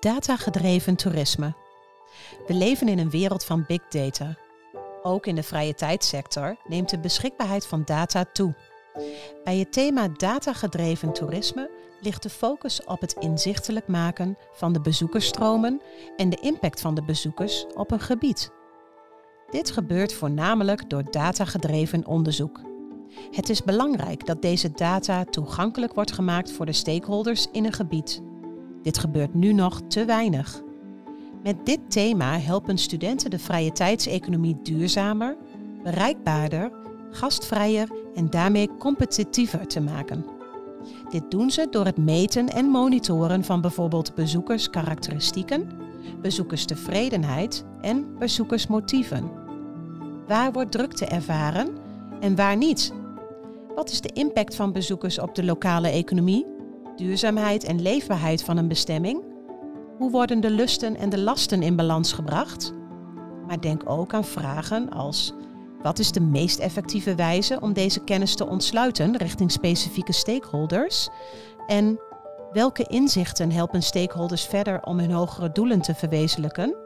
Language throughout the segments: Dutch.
Datagedreven toerisme. We leven in een wereld van big data. Ook in de vrije tijdsector neemt de beschikbaarheid van data toe. Bij het thema datagedreven toerisme ligt de focus op het inzichtelijk maken van de bezoekersstromen en de impact van de bezoekers op een gebied. Dit gebeurt voornamelijk door datagedreven onderzoek. Het is belangrijk dat deze data toegankelijk wordt gemaakt voor de stakeholders in een gebied. Dit gebeurt nu nog te weinig. Met dit thema helpen studenten de vrije tijdseconomie duurzamer, bereikbaarder, gastvrijer en daarmee competitiever te maken. Dit doen ze door het meten en monitoren van bijvoorbeeld bezoekerskarakteristieken, bezoekerstevredenheid en bezoekersmotieven. Waar wordt drukte ervaren en waar niet? Wat is de impact van bezoekers op de lokale economie, duurzaamheid en leefbaarheid van een bestemming? Hoe worden de lusten en de lasten in balans gebracht? Maar denk ook aan vragen als: wat is de meest effectieve wijze om deze kennis te ontsluiten richting specifieke stakeholders? En welke inzichten helpen stakeholders verder om hun hogere doelen te verwezenlijken?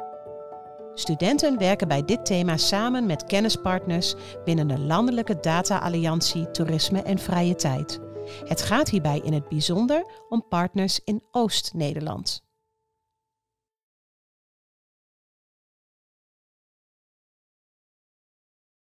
Studenten werken bij dit thema samen met kennispartners binnen de Landelijke Data Alliantie Toerisme en Vrije Tijd. Het gaat hierbij in het bijzonder om partners in Oost-Nederland.